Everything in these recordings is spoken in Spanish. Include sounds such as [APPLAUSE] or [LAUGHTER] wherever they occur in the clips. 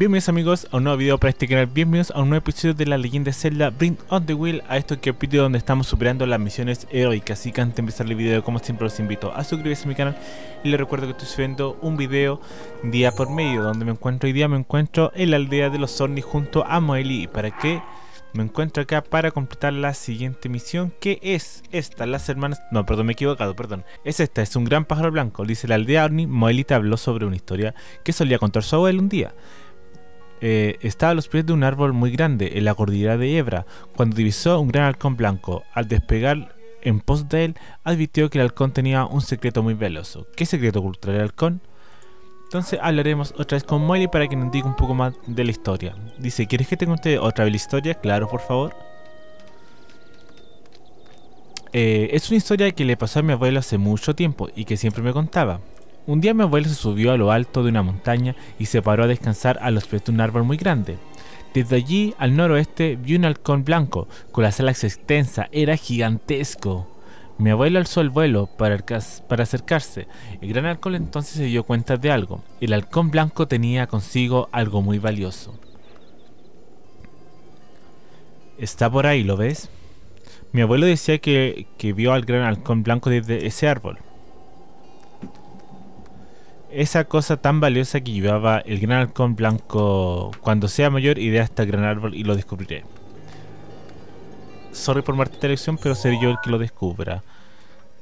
Bienvenidos amigos a un nuevo video para este canal, bienvenidos a un nuevo episodio de la leyenda Zelda Bring on the Wheel A este capítulo donde estamos superando las misiones heroicas Así que antes de empezar el video como siempre los invito a suscribirse a mi canal Y les recuerdo que estoy subiendo un video día por medio Donde me encuentro hoy día, me encuentro en la aldea de los Zorni junto a Moeli ¿Y para qué? Me encuentro acá para completar la siguiente misión que es esta, las hermanas... No, perdón, me he equivocado, perdón. Es esta, es un gran pájaro blanco. Dice la aldea Orni, Moelita habló sobre una historia que solía contar su abuelo un día. Eh, estaba a los pies de un árbol muy grande en la cordillera de Hebra, cuando divisó un gran halcón blanco. Al despegar en pos de él, advirtió que el halcón tenía un secreto muy veloso. ¿Qué secreto ocultará el halcón? Entonces hablaremos otra vez con Molly para que nos diga un poco más de la historia. Dice, ¿quieres que te cuente otra vez la historia? Claro, por favor. Eh, es una historia que le pasó a mi abuelo hace mucho tiempo y que siempre me contaba. Un día mi abuelo se subió a lo alto de una montaña y se paró a descansar a los pies de un árbol muy grande. Desde allí, al noroeste, vio un halcón blanco, con las alas extensas, era gigantesco. Mi abuelo alzó el vuelo para, para acercarse. El gran halcón entonces se dio cuenta de algo. El halcón blanco tenía consigo algo muy valioso. Está por ahí, ¿lo ves? Mi abuelo decía que, que vio al gran halcón blanco desde ese árbol. Esa cosa tan valiosa que llevaba el gran halcón blanco, cuando sea mayor iré hasta el gran árbol y lo descubriré. Sorry por marcar elección, pero seré yo el que lo descubra.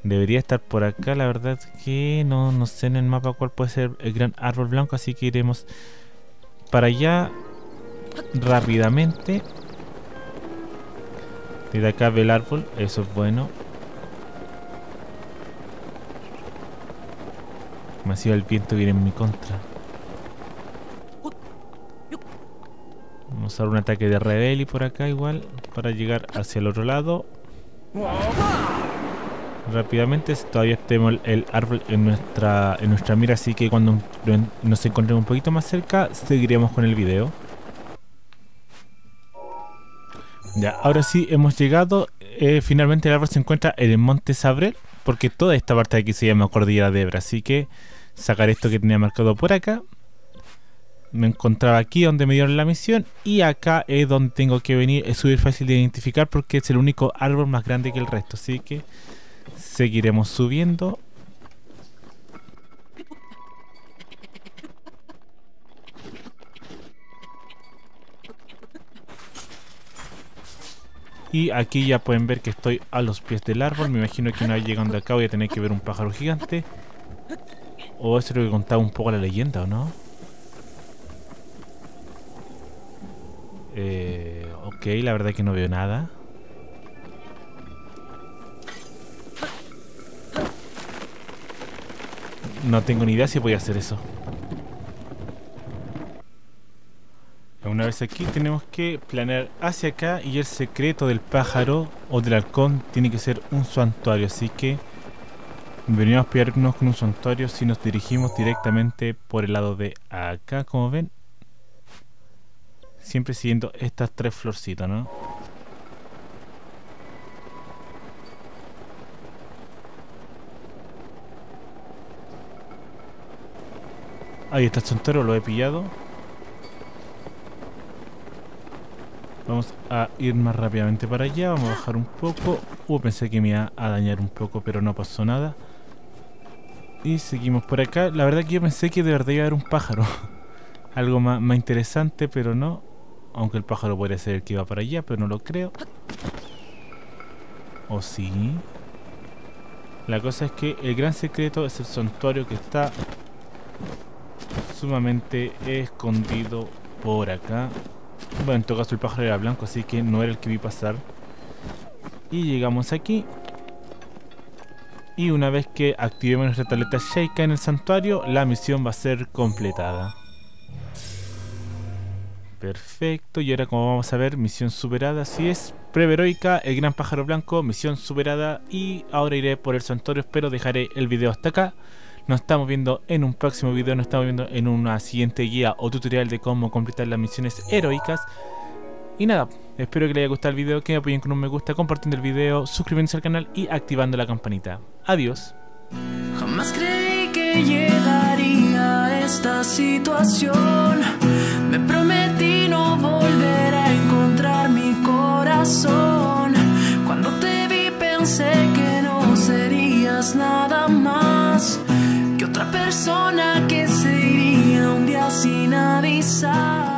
Debería estar por acá, la verdad que no, no sé en el mapa cuál puede ser el gran árbol blanco, así que iremos para allá rápidamente. Desde acá ve el árbol, eso es bueno. Demasiado el viento viene en mi contra. Vamos a dar un ataque de rebeli por acá igual para llegar hacia el otro lado. Rápidamente todavía tenemos el árbol en nuestra en nuestra mira, así que cuando nos encontremos un poquito más cerca seguiremos con el video. Ya, ahora sí hemos llegado. Eh, finalmente el árbol se encuentra en el monte Sabrel, porque toda esta parte de aquí se llama Cordillera de Ebra, así que sacar esto que tenía marcado por acá me encontraba aquí donde me dieron la misión y acá es donde tengo que venir, es súper fácil de identificar porque es el único árbol más grande que el resto, así que seguiremos subiendo. Y aquí ya pueden ver que estoy a los pies del árbol, me imagino que una vez llegando acá voy a tener que ver un pájaro gigante. O eso es lo que contaba un poco la leyenda, ¿o no? Eh, ok, la verdad es que no veo nada. No tengo ni idea si voy a hacer eso. Una vez aquí tenemos que planear hacia acá y el secreto del pájaro o del halcón tiene que ser un santuario, así que venimos a pillarnos con un santuario si nos dirigimos directamente por el lado de acá, como ven siempre siguiendo estas tres florcitas, ¿no? Ahí está el santuario, lo he pillado. Vamos a ir más rápidamente para allá, vamos a bajar un poco. Uh, pensé que me iba a dañar un poco, pero no pasó nada. Y seguimos por acá. La verdad que yo pensé que de verdad iba a haber un pájaro. [LAUGHS] Algo más, más interesante, pero no. Aunque el pájaro podría ser el que iba para allá, pero no lo creo. ¿O sí? La cosa es que el gran secreto es el santuario que está sumamente escondido por acá. Bueno, en todo caso el pájaro era blanco, así que no era el que vi pasar. Y llegamos aquí. Y una vez que activemos nuestra tableta Sheikah en el santuario, la misión va a ser completada. Perfecto, y ahora como vamos a ver, misión superada, así es, prueba heroica, el gran pájaro blanco, misión superada y ahora iré por el santuario, espero dejaré el video hasta acá. Nos estamos viendo en un próximo video, nos estamos viendo en una siguiente guía o tutorial de cómo completar las misiones heroicas. Y nada, espero que les haya gustado el video, que me apoyen con un me gusta, compartiendo el video, suscribiéndose al canal y activando la campanita. Adiós. Jamás creí que llegaría a esta situación Me prometí no volver a encontrar mi corazón. Cuando te vi pensé que no serías nada más que otra persona que se iría un día sin avisar.